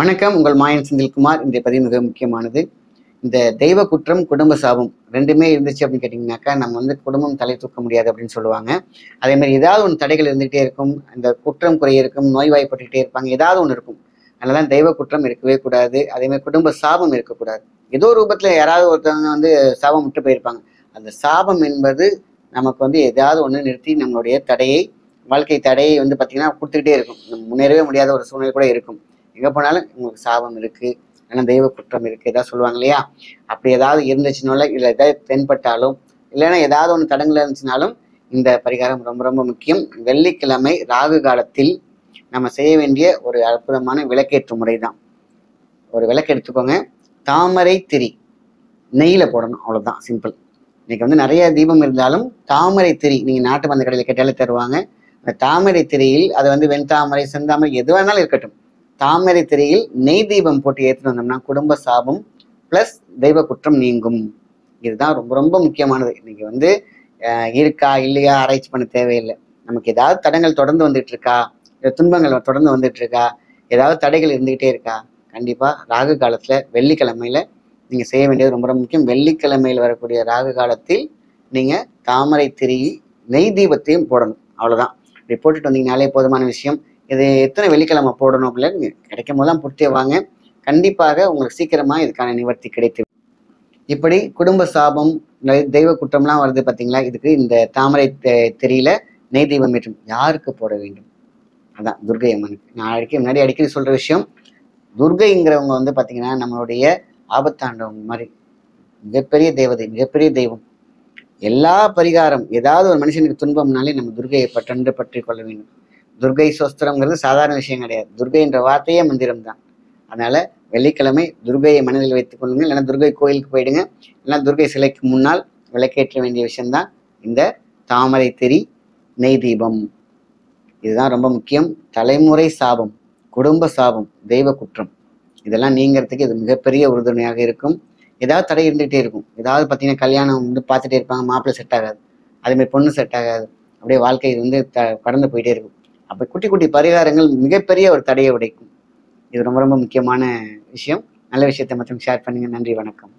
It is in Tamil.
வணக்கம் உங்கள் மாயன் செந்தில்குமார். இன்றைய பதிவு மிக முக்கியமானது. இந்த தெய்வ குற்றம் குடும்ப சாபம் ரெண்டுமே இருந்துச்சு அப்படின்னு கேட்டிங்கனாக்கா நம்ம வந்து குடும்பம் தலை தூக்க முடியாது அப்படின்னு சொல்லுவாங்க. அதே மாதிரி ஏதாவது ஒன்று தடைகள் இருந்துகிட்டே இருக்கும் இந்த குற்றம் குறை இருக்கும் நோய்வாய்ப்பட்டுக்கிட்டே இருப்பாங்க. ஏதாவது ஒன்று இருக்கும். அதனால தெய்வ குற்றம் இருக்கவே கூடாது. அதேமாதிரி குடும்ப சாபம் இருக்கக்கூடாது. ஏதோ ரூபத்தில் யாராவது ஒருத்தவங்க வந்து சாபம் விட்டு போயிருப்பாங்க. அந்த சாபம் என்பது நமக்கு வந்து ஏதாவது ஒன்று நிறுத்தி நம்மளுடைய தடையை வாழ்க்கை தடையை வந்து பார்த்திங்கன்னா கொடுத்துக்கிட்டே இருக்கும். நம்ம முன்னேறவே முடியாத ஒரு சூழ்நிலை கூட இருக்கும். எங்கே போனாலும் உங்களுக்கு சாபம் இருக்குது ஆனால் தெய்வ குற்றம் இருக்குது ஏதாவது சொல்லுவாங்க இல்லையா? அப்படி ஏதாவது இருந்துச்சுனால இல்லை ஏதாவது தென்பட்டாலும் இல்லைன்னா ஏதாவது ஒன்று தடங்கள் இருந்துச்சுனாலும் இந்த பரிகாரம் ரொம்ப ரொம்ப முக்கியம். வெள்ளிக்கிழமை ராகு காலத்தில் நம்ம செய்ய வேண்டிய ஒரு அற்புதமான விளக்கேற்று முறை தான் ஒரு விளக்கு எடுத்துக்கோங்க. தாமரை திரி. நெய்யில் போடணும் அவ்வளோதான் சிம்பிள் இன்னைக்கு வந்து நிறைய தீபம் இருந்தாலும் தாமரை திரி நீங்கள் நாட்டு மந்த கடையில் கேட்டாலே தருவாங்க. அந்த தாமரை திரியில் அது வந்து வெண்தாமரை செந்தாமரை எது வேணாலும் இருக்கட்டும். தாமரை திரையில் நெய் தீபம் போட்டு ஏற்றிட்டு வந்தோம்னா குடும்ப சாபம் ப்ளஸ் தெய்வ குற்றம் நீங்கும். இதுதான் ரொம்ப ரொம்ப முக்கியமானது. இன்னைக்கு வந்து இருக்கா இல்லையா ஆராய்ச்சி பண்ண தேவையில்லை. நமக்கு ஏதாவது தடங்கள் தொடர்ந்து வந்துட்டு இருக்கா? இல்லை துன்பங்கள் தொடர்ந்து வந்துட்டு இருக்கா? ஏதாவது தடைகள் இருந்துகிட்டே இருக்கா? கண்டிப்பா ராகு காலத்துல வெள்ளிக்கிழமையில நீங்க செய்ய வேண்டியது ரொம்ப ரொம்ப முக்கியம். வெள்ளிக்கிழமையில் வரக்கூடிய ராகு காலத்தில் நீங்க தாமரை திரி நெய் தீபத்தையும் போடணும். அவ்வளவுதான். இப்படி போட்டுட்டு வந்தீங்கனாலே போதுமான விஷயம். இது எத்தனை வெள்ளிக்கிழமை போடணும் அப்படின்னு நீங்க கிடைக்கும் போதெல்லாம் பொருத்தே வாங்க. கண்டிப்பாக உங்களுக்கு சீக்கிரமா இதுக்கான நிவர்த்தி கிடைத்து இப்படி குடும்ப சாபம் தெய்வ குற்றம்லாம் வருது பார்த்தீங்களா இதுக்கு இந்த தாமரை தெ- நெய் தெய்வம் ஏற்றும் யாருக்கு போட வேண்டும்? அதான் துர்கை அம்மனுக்கு. நான் அடிக்க முன்னாடி அடிக்கடி சொல்ற விஷயம் துர்கைங்கிறவங்க வந்து பார்த்தீங்கன்னா நம்மளுடைய ஆபத்தாண்டவங்க மாதிரி மிகப்பெரிய தேவதை மிகப்பெரிய தெய்வம். எல்லா பரிகாரம் ஏதாவது ஒரு மனுஷனுக்கு துன்பம்னாலே நம்ம துர்கையை பற்றென்று பற்றி கொள்ள வேண்டும். துர்கை சோஸ்திரம்ங்கிறது சாதாரண விஷயம் கிடையாது. துர்கை என்ற வார்த்தையே மந்திரம் தான் அதனால வெள்ளிக்கிழமை துர்கையை மனதில் வைத்துக் கொள்ளுங்கள். இல்லைன்னா துர்கை கோயிலுக்கு போயிடுங்க. இல்லைன்னா துர்கை சிலைக்கு முன்னால் விளக்கேற்ற வேண்டிய விஷயம்தான் இந்த தாமரை திரி நெய் தீபம். இதுதான் ரொம்ப முக்கியம். தலைமுறை சாபம் குடும்ப சாபம் தெய்வ குற்றம். இதெல்லாம் நீங்கிறதுக்கு இது மிகப்பெரிய உறுதுணையாக இருக்கும். ஏதாவது தடை இருந்துகிட்டே இருக்கும். ஏதாவது பார்த்தீங்கன்னா கல்யாணம் வந்து பார்த்துட்டே இருப்பாங்க. மாப்பிள்ளை செட் ஆகாது. அதேமாதிரி பொண்ணு செட் ஆகாது. அப்படியே வாழ்க்கை வந்து த கடந்து போயிட்டே இருக்கும். அப்போ குட்டி குட்டி பரிகாரங்கள் மிகப்பெரிய ஒரு தடையை உடைக்கும். இது ரொம்ப ரொம்ப முக்கியமான விஷயம். நல்ல விஷயத்தை மற்றும் ஷேர் பண்ணுங்க. நன்றி வணக்கம்.